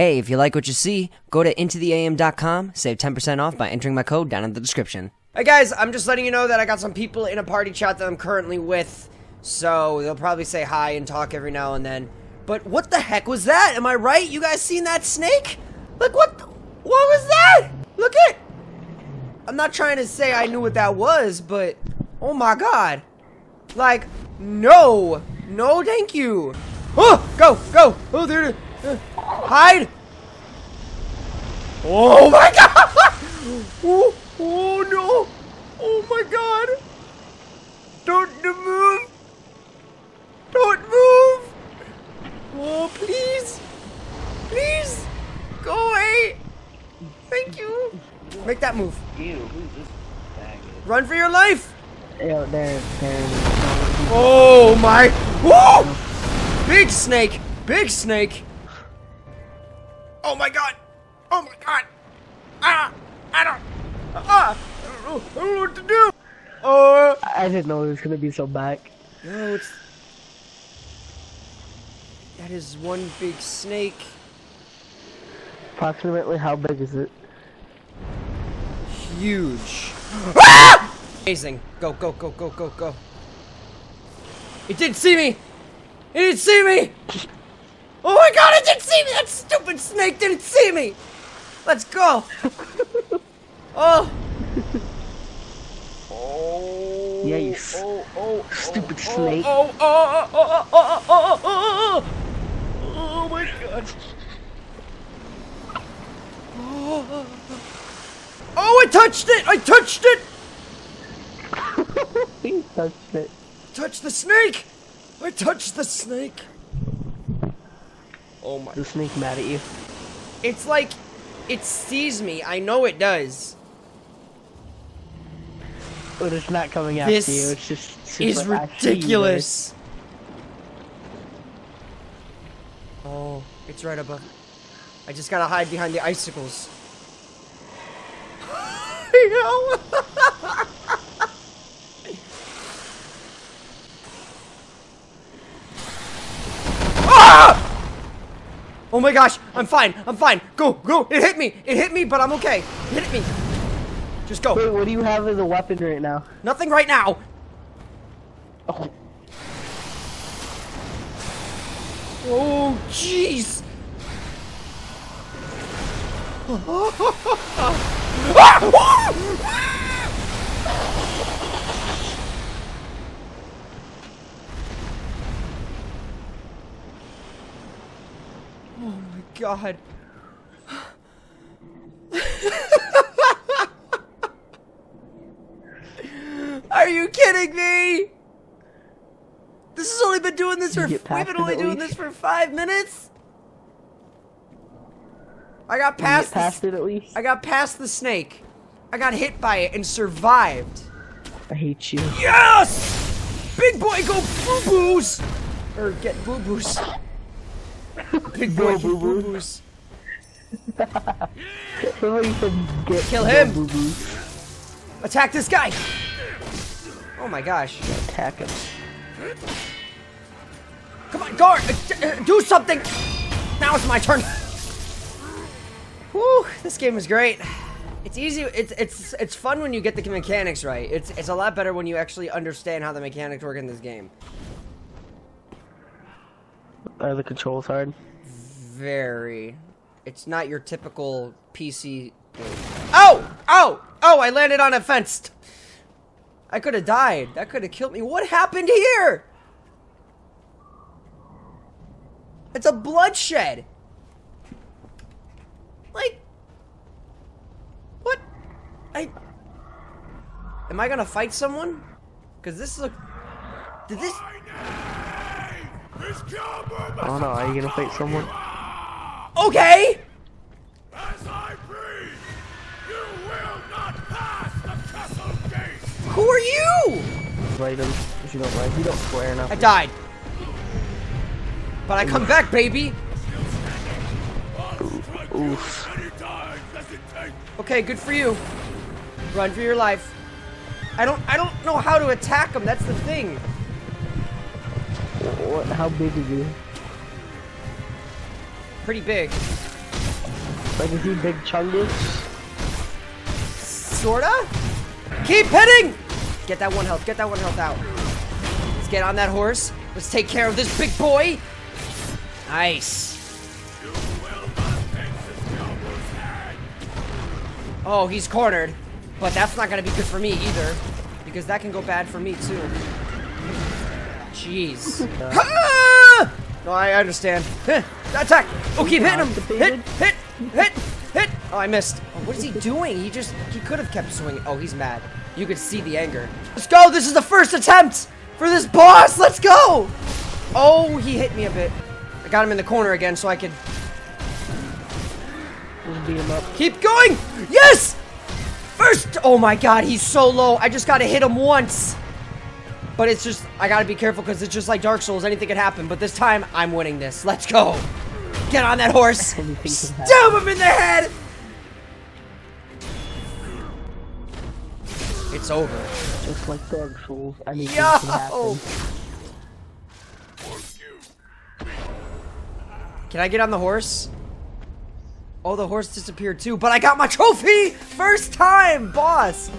Hey, if you like what you see, go to intotheam.com, save 10% off by entering my code down in the description. Hey guys, I'm just letting you know that I got some people in a party chat that I'm currently with, so they'll probably say hi and talk every now and then. But what the heck was that? Am I right? You guys seen that snake? Look what what was that? Look it. I'm not trying to say I knew what that was, but oh my god. Like no. No, thank you. Oh, go, go. Oh, there. Uh, hide. Oh my god. Oh, oh no. Oh my god. Don't move. Don't move. Oh, please. Please. Go away. Thank you. Make that move. Ew, who's this? Run for your life. Yo, there, there. Oh my. Whoa! Big snake. Big snake. Oh my god. Oh my god. Ah. I don't. Ah. I don't know. I don't know what to do. Oh. I didn't know it was gonna be so back. No, it's. That is one big snake. Approximately how big is it? Huge. Ah! Amazing. Go, go, go, go, go, go. It didn't see me. It didn't see me. Oh my god, it didn't see me. That stupid snake didn't see me. Let's go. Oh. Oh. Yeah, you s- oh, oh, stupid oh, snake. Oh, oh, oh, oh, oh, oh, oh, oh, oh, oh my god. Oh. oh, I touched it! I touched it! he touched it. Touch the snake! I touched the snake! Oh my. The snake mad at you. It's like it sees me. I know it does. But it's not coming after This you. It's just it's just It's like, I see you, ridiculous. Oh, it's right above. I just gotta hide behind the icicles. Ah! Oh my gosh, I'm fine, I'm fine. Go, go, it hit me, it hit me, but I'm okay. It hit me. Just go. Wait, what do you have as a weapon right now? Nothing right now. Oh, Oh, jeez. Ah! Ah! Oh my god. Are you kidding me? This has only been doing this for. We've been only doing least? this for five minutes. I got past. past it at least? I got past the snake. I got hit by it and survived. I hate you. Yes! Big boy, go boo boos! Or get boo boos. Big boy, boo-boos. boo boos. Somebody said get Kill him. boo-boo. Attack this guy! Oh my gosh. Attack him. Come on, guard! Do something! Now it's my turn! Whew, this game is great. It's easy, it's it's it's fun when you get the mechanics right. It's it's a lot better when you actually understand how the mechanics work in this game. Are the controls hard? Very. It's not your typical PC. Oh! Oh! Oh! I landed on a fence. I could have died. That could have killed me. What happened here? It's a bloodshed. Like, what? I. Am I gonna fight someone? Cause this look. Did this? I don't know. Are you gonna fight someone? Okay. As I breathe, you will not pass the castle gate! Who are you? Fight him. If you don't like, you don't swear enough. I died. But I come back, baby. Oof. Many times as it takes Okay, good for you. Run for your life. I don't I don't know how to attack him. That's the thing. What? How big is he? Pretty big. Like, is he big chungus? Sorta? Keep hitting! Get that one health, get that one health out. Let's get on that horse. Let's take care of this big boy. Nice. Oh, he's cornered. But that's not gonna be good for me either. Because that can go bad for me too. Jeez. Ah! No, I understand. Attack! Oh, keep hitting him! Hit! Hit! Hit! Hit! Oh, I missed. Oh, what is he doing? He just, he could have kept swinging. Oh, he's mad. You could see the anger. Let's go! This is the first attempt for this boss! Let's go! Oh, he hit me a bit. I got him in the corner again so I could Just beat him up. Keep going! Yes! First! Oh my god, he's so low. I just gotta hit him once. But it's just, I gotta be careful because it's just like Dark Souls. Anything can happen. But this time, I'm winning this. Let's go. Get on that horse. Stab him in the head! It's over. Just like Dark Souls. Anything Yo! can happen. Can I get on the horse? Oh, the horse disappeared too, but I got my trophy! First time, boss!